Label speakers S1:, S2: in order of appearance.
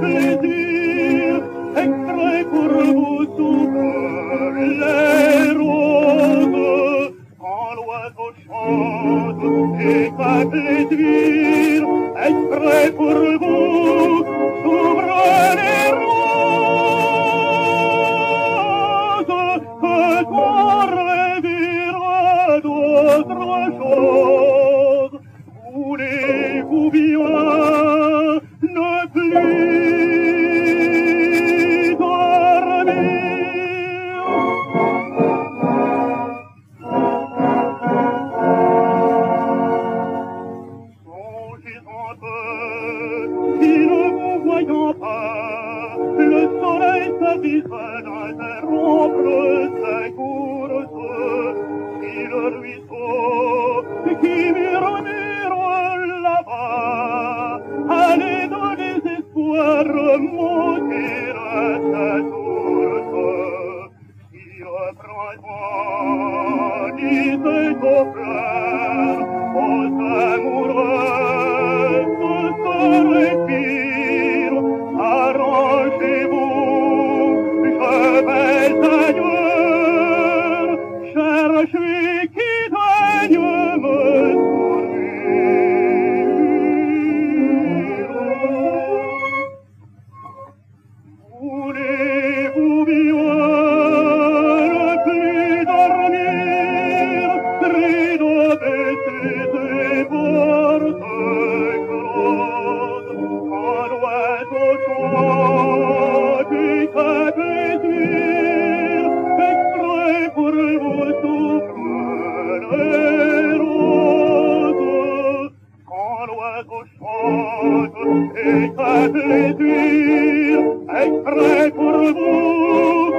S1: plaisir, extrait chante et à plaisir, extrait pour vous s'ouvrent les roses. Que toi rêvera d'autre chose. Peu, si ne vous voyant pas, le soleil s'avise d'interrompre sa course, si le ruisseau qui murmure là-bas, allez dans les espoirs monter éclate les tuiles, écrée pour vous,